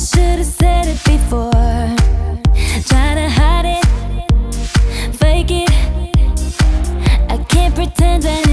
should've said it before. Try to hide it, fake it. I can't pretend anymore.